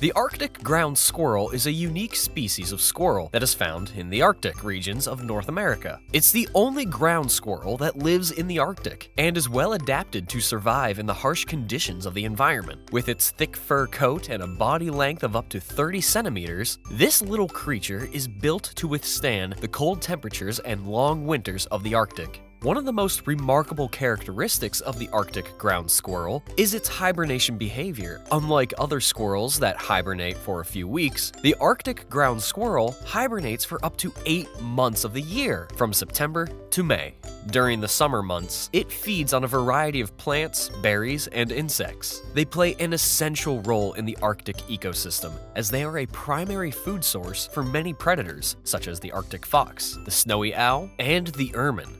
The Arctic ground squirrel is a unique species of squirrel that is found in the Arctic regions of North America. It's the only ground squirrel that lives in the Arctic and is well adapted to survive in the harsh conditions of the environment. With its thick fur coat and a body length of up to 30 centimeters, this little creature is built to withstand the cold temperatures and long winters of the Arctic. One of the most remarkable characteristics of the Arctic ground squirrel is its hibernation behavior. Unlike other squirrels that hibernate for a few weeks, the Arctic ground squirrel hibernates for up to 8 months of the year, from September to May. During the summer months, it feeds on a variety of plants, berries, and insects. They play an essential role in the Arctic ecosystem, as they are a primary food source for many predators, such as the Arctic fox, the snowy owl, and the ermine.